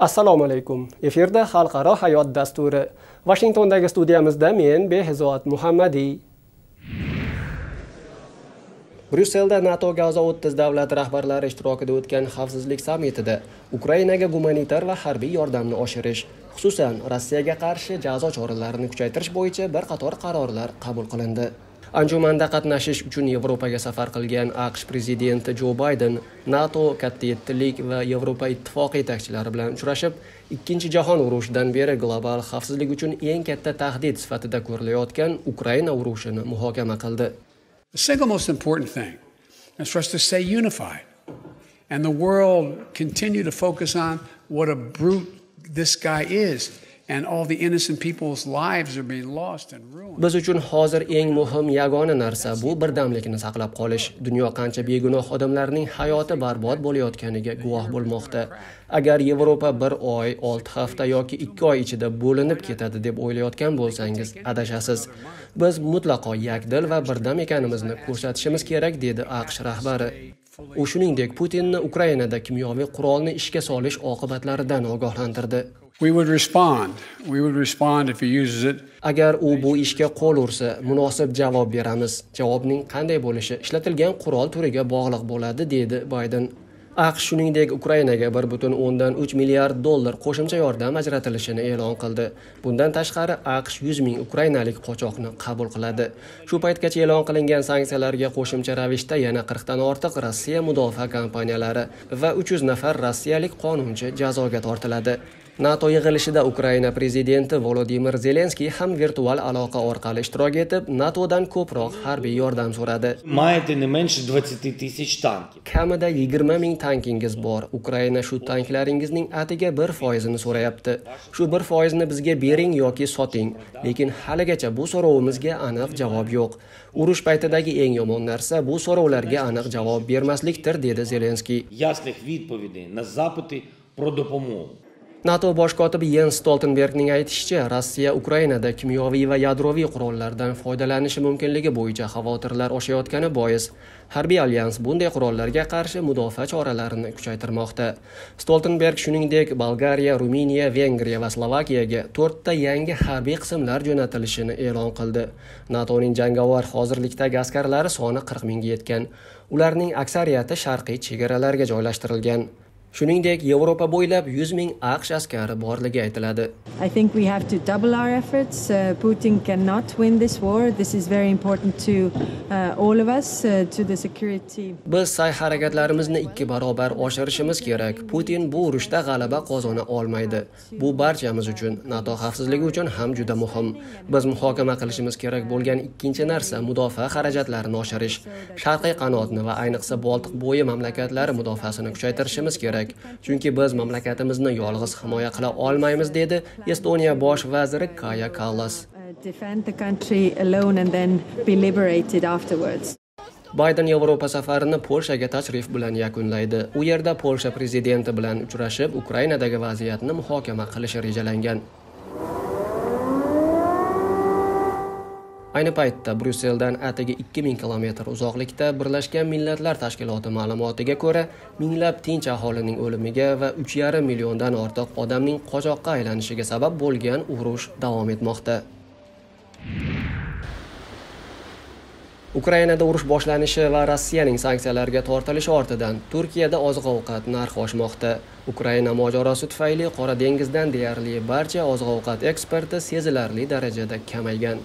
assalomu alaykum. Efirda xalqaro hayot dasturi. Vashingtondagi studiyamizda men behzod muhammadiy. Bryusselda natoga a'zo o'ttiz davlat rahbarlari ishtirokida o'tgan xavfsizlik sammitida ukrainaga gumanitar va harbiy yordamni oshirish xususan rossiyaga qarshi jazo choralarini kuchaytirish bo'yicha bir qator qarorlar qabul qilindi. Anjumanda qatnashish uchun yevropaga safar qilgan aqsh prezidenti jo bayden nato katta yettilik va yevropa ittifoqi yetakchilari bilan uchrashib ikkinchi jahon urushidan beri global xavfsizlik uchun eng katta tahdid sifatida ko'rilayotgan ukraina urushini muhokama qildi. The single most important thing is for us to stay unified and the world continue to focus on what a brute this guy is. And all the innocent people's lives are being lost and ruined. biz uchun hozir eng muhim yagona narsa bu birdamlikni saqlab qolish. Dunyo qancha begunoh odamlarning hayoti barbod bo'layotganiga guvoh bo'lmoqda. Agar yevropa bir oy olti hafta yoki ikki oy ichida bo'linib ketadi deb o'ylayotgan bo'lsangiz adashasiz. Biz mutlaqo yakdil va birdam ekanimizni ko'rsatishimiz kerak dedi aqsh rahbari. U shuningdek putinni ukrainada kimyoviy qurolni ishga solish oqibatlaridan ogohlantirdi. We would respond. We would respond if he uses it. agar u bu ishga qo'l ursa munosib javob beramiz. Javobning qanday bo'lishi ishlatilgan qurol turiga bog'liq bo'ladi dedi bayden. Aqsh shuningdek ukrainaga bir butun o'ndan uch milliard dollar qo'shimcha yordam ajratilishini e'lon qildi. Bundan tashqari aqsh yuz ming ukrainalik qochoqni qabul qiladi. Shu paytgacha e'lon qilingan sanksiyalarga qo'shimcha ravishda yana qirqdan ortiq rossiya mudofaa kompaniyalari va uch yuz nafar rossiyalik qonunchi jazoga tortiladi. Nato yig'ilishida ukraina prezidenti volodimir zelenskiy ham virtual aloqa orqali ishtirok etib natodan ko'proq harbiy yordam so'radi. Маєте не менше 20 тисяч танків. kamida yigirma ming tankingiz bor. Ukraina shu tanklaringizning atiga bir foizini so'rayapti. Shu bir foizni bizga bering yoki soting lekin haligacha bu so'rovimizga aniq javob yo'q. Urush paytidagi eng yomon narsa bu so'rovlarga aniq javob bermaslikdir dedi zelenskiy. Ясних відповідей на запити про допомогу. Nato bosh kotibi yens stoltenbergning aytishicha rossiya ukrainada kimyoviy va yadroviy qurollardan foydalanishi mumkinligi bo'yicha xavotirlar oshayotgani bois harbiy alyans bunday qurollarga qarshi mudofaa choralarini kuchaytirmoqda. Stoltenberg shuningdek bolgariya ruminiya vengriya va slovakiyaga to'rtta yangi harbiy qismlar jo'natilishini e'lon qildi. Natoning jangovar hozirlikdagi askarlari soni qirq mingga yetgan. Ularning aksariyati sharqiy chegaralarga joylashtirilgan. Shuningdek yevropa bo'ylab 100 ming aqsh askari borligi aytiladi. I think we have to double our efforts. Uh, Putin cannot win this war. This is very important to uh, all of us, uh, to the security. biz sa'y harakatlarimizni ikki barobar oshirishimiz kerak putin bu urushda g'alaba qozona olmaydi bu barchamiz uchun nato xavfsizligi uchun ham juda muhim biz muhokama qilishimiz kerak bo'lgan ikkinchi narsa mudofaa xarajatlarini oshirish sharqiy qanotni va ayniqsa boltiq bo'yi mamlakatlari mudofaasini kuchaytirishimiz kerak chunki biz mamlakatimizni yolg'iz himoya qila olmaymiz dedi estoniya bosh vaziri kaya kallas. Bayden yevropa safarini polshaga tashrif bilan yakunlaydi u yerda polsha prezidenti bilan uchrashib ukrainadagi vaziyatni muhokama qilishi rejalangan ayni paytda bryusseldan atigi 2000 kilometr uzoqlikda birlashgan millatlar tashkiloti ma'lumotiga ko'ra minglab tinch aholining o'limiga va 3,5 milliondan ortiq odamning qochoqqa aylanishiga sabab bo'lgan urush davom etmoqda. Ukrainada urush boshlanishi va rossiyaning sanksiyalarga tortilishi ortidan turkiyada oziq ovqat narxi oshmoqda. Ukraina mojarosi tufayli qora dengizdan deyarli barcha oziq ovqat eksporti sezilarli darajada kamaygan.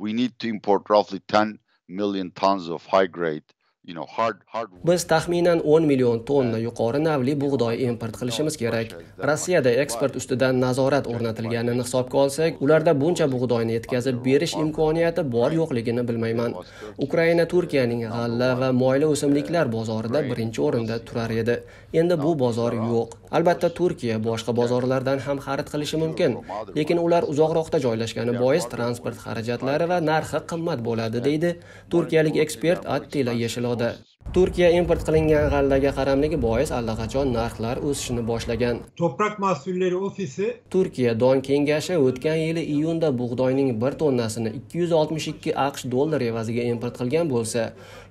We need to import roughly 10 million tons of high grade, biz taxminan 10 million tonna yuqori navli bug'doy import qilishimiz kerak. Rossiyada eksport ustidan nazorat o'rnatilganini hisobga olsak ularda buncha bug'doyni yetkazib berish imkoniyati bor yo'qligini bilmayman. Ukraina turkiyaning g'alla va moyli o'simliklar bozorida birinchi o'rinda turar edi. Endi bu bozor yo'q. Albatta turkiya boshqa bozorlardan ham xarid qilishi mumkin. lekin ular uzoqroqda joylashgani bois transport xarajatlari va narxi qimmat bo'ladi deydi turkiyalik ekspert attila yeshiloda turkiya import qilingan g'allaga qaramligi bois allaqachon narxlar o'sishni boshlagan. Toprak Mahsulleri Ofisi turkiya don kengashi o'tgan yili iyunda bug'doyning bir tonnasini 262 aqsh dollari evaziga import qilgan bo'lsa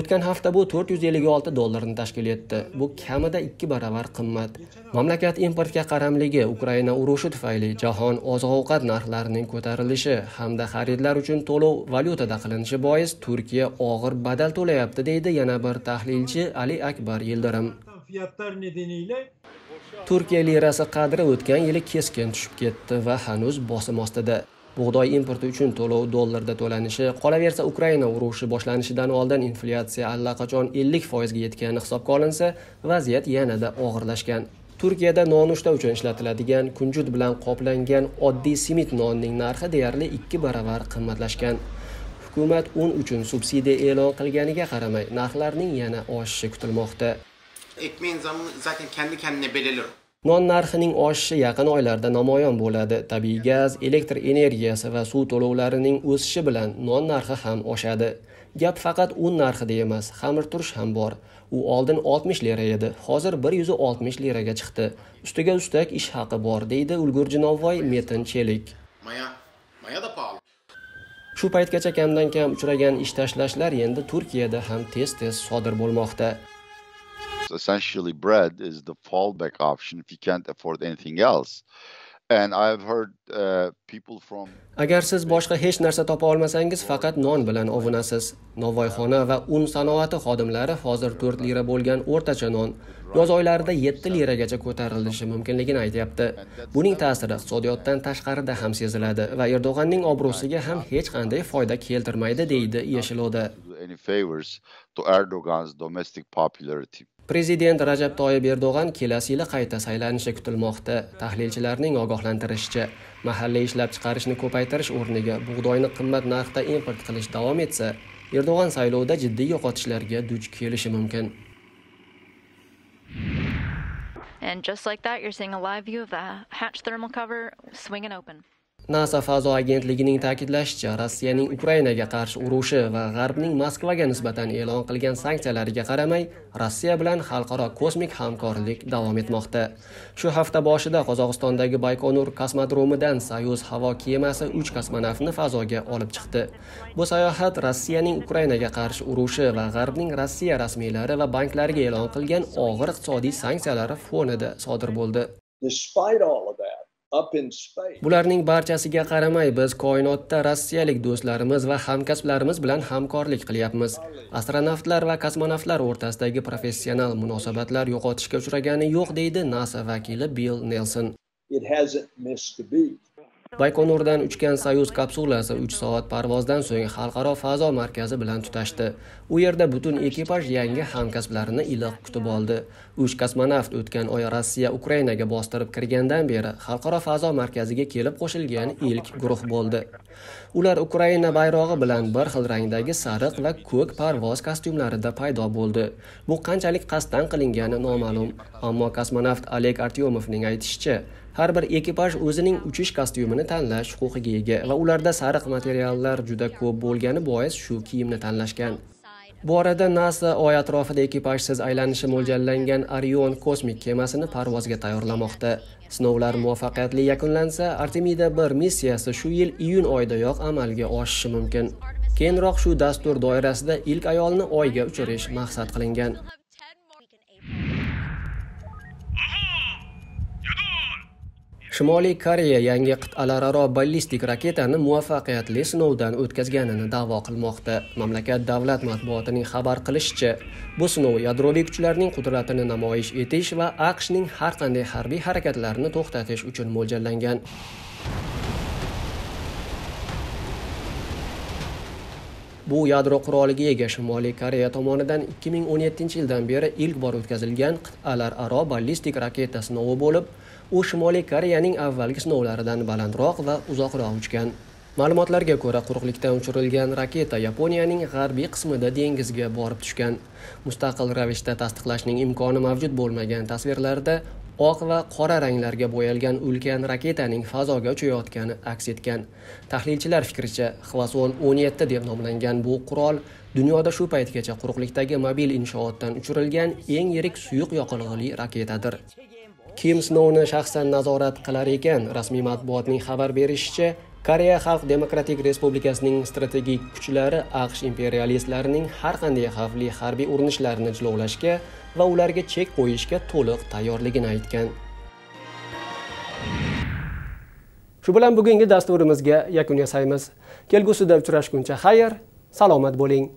o'tgan hafta bu 456 dollarni tashkil etdi. Bu kamida ikki baravar qimmat. Mamlakat importga qaramligi ukraina urushi tufayli jahon oziq ovqat narxlarining ko'tarilishi hamda xaridlar uchun to'lov valyutada qilinishi bois turkiya og'ir badal to'layapti deydi yana bir tahlilchi ali akbar yildirim. Turkiya lirasi qadri o'tgan yili keskin tushib ketdi va hanuz bosim ostida. Bug'doy importi uchun to'lov dollarda to'lanishi qolaversa ukraina urushi boshlanishidan oldin inflyatsiya allaqachon 50 foizga yetgani hisobga olinsa vaziyat yanada og'irlashgan. Turkiyada nonushta uchun ishlatiladigan kunjut bilan qoplangan oddiy simit nonning narxi deyarli ikki baravar qimmatlashgan hukumat un uchun subsidiya e'lon qilganiga qaramay narxlarning yana oshishi kutilmoqda. Belirir. non narxining oshishi yaqin oylarda namoyon bo'ladi. Tabiiy gaz elektr energiyasi va suv to'lovlarining o'sishi bilan non narxi ham oshadi. Gap faqat un narxida emas xamirturush ham bor. U oldin 60 lira edi hozir 160 liraga chiqdi. Ustiga ustak ish haqi bor deydi ulgurji novvoy metin chelik. Maya da pahalı. Shu paytgacha kamdan kam uchragan ish tashlashlar endi turkiyada ham tez tez sodir bo'lmoqda essentially bread is the fallback option if you can't afford anything else. And I've heard uh, people from agar siz boshqa hech narsa topa olmasangiz faqat non bilan ovunasiz. Novvoyxona va un sanoati xodimlari hozir 4 lira bo'lgan o'rtacha non yoz oylarida 7 liragacha ko'tarilishi mumkinligini aytyapti. Buning ta'siri iqtisodiyotdan tashqarida ham seziladi va erdo'g'anning obro'siga ham hech qanday foyda keltirmaydi deydi yeshiloda prezident rajab toyib erdo'g'an kelasi yili qayta saylanishi kutilmoqda tahlilchilarning ogohlantirishicha mahalliy ishlab chiqarishni ko'paytirish o'rniga bug'doyni qimmat narxda import qilish davom etsa erdo'g'an saylovda jiddiy yo'qotishlarga duch kelishi mumkin And just like that, you're seeing a live view of the hatch thermal cover swinging open. Nasa fazo agentligining ta'kidlashicha rossiyaning ukrainaga qarshi urushi va g'arbning moskvaga nisbatan e'lon qilgan sanksiyalariga qaramay rossiya bilan xalqaro kosmik hamkorlik davom etmoqda. Shu hafta boshida qozog'istondagi baykonur kosmodromidan soyuz havo kemasi uch kosmonavtni fazoga olib chiqdi. Bu sayohat rossiyaning ukrainaga qarshi urushi va g'arbning rossiya rasmiylari va banklariga e'lon qilgan og'ir iqtisodiy sanksiyalari fonida sodir bo'ldi. Despite all of Bularning barchasiga qaramay biz koinotda rossiyalik do'stlarimiz va hamkasblarimiz bilan hamkorlik qilyapmiz. Astronavtlar va kosmonavtlar o'rtasidagi professional munosabatlar yo'qotishga uchragani yo'q deydi NASA vakili Bill Nelson. Baykonurdan uchgan Soyuz kapsulasi 3 soat parvozdan so'ng xalqaro fazo markazi bilan tutashdi. U yerda butun ekipaj yangi hamkasblarini iliq kutib oldi. uch kosmonavt o'tgan oy Rossiya Ukrainaga bostirib kirgandan beri xalqaro fazo markaziga kelib qo'shilgan ilk guruh bo'ldi. Ular Ukraina bayrog'i bilan bir xil rangdagi sariq va ko'k parvoz kostyumlarida paydo bo'ldi. Bu qanchalik qasddan qilingani noma'lum, ammo kosmonavt Oleg Artyomovning aytishicha, har bir ekipaj o'zining uchish kostyumini tanlash huquqiga ega va ularda sariq materiallar juda ko'p bo'lgani bois shu kiyimni tanlashgan. Bu orada NASA Oy atrofida ekipajsiz aylanishi mo'ljallangan Orion kosmik kemasini parvozga tayyorlamoqda. Sinovlar muvaffaqiyatli yakunlansa, Artemida 1 missiyasi shu yil iyun oyidayoq amalga oshishi mumkin. Keyinroq shu dastur doirasida ilk ayolni Oyga uchirish maqsad qilingan. Shimoliy Koreya yangi qit'alararo ballistik raketani muvaffaqiyatli sinovdan o'tkazganini da'vo qilmoqda. Mamlakat davlat matbuotining xabar qilishicha, bu sinov yadroviy kuchlarning qudratini namoyish etish va AQShning har qanday harbiy harakatlarini to'xtatish uchun mo'ljallangan. Bu yadro quroliga ega Shimoliy Koreya tomonidan 2017-yildan beri ilk bor o'tkazilgan qit'alararo ballistik raketa sinovi bo'lib, u Shimoliy Koreyaning avvalgi sinovlaridan balandroq va uzoqroq uchgan. ma'lumotlarga ko'ra quruqlikdan uchirilgan raketa yaponiyaning g'arbiy qismida dengizga borib tushgan. Mustaqil ravishda tasdiqlashning imkoni mavjud bo'lmagan tasvirlarda oq va qora ranglarga bo'yalgan ulkan raketaning fazoga uchayotgani aks etgan. Tahlilchilar fikricha xvason 17 deb nomlangan bu qurol dunyoda shu paytgacha quruqlikdagi mobil inshootdan uchirilgan eng yirik suyuq yoqilg'ili raketadir. Kim snovni shaxsan nazorat qilar ekan? Rasmiy matbuotning xabar berishicha koreya xalq demokratik respublikasining strategik kuchlari aqsh imperialistlarining har qanday xavfli harbiy urinishlarini jilovlashga va ularga chek qo'yishga to'liq tayyorligini aytgan. Shu bilan bugungi dasturimizga yakun yasaymiz. Kelgusida uchrashguncha xayr salomat bo'ling.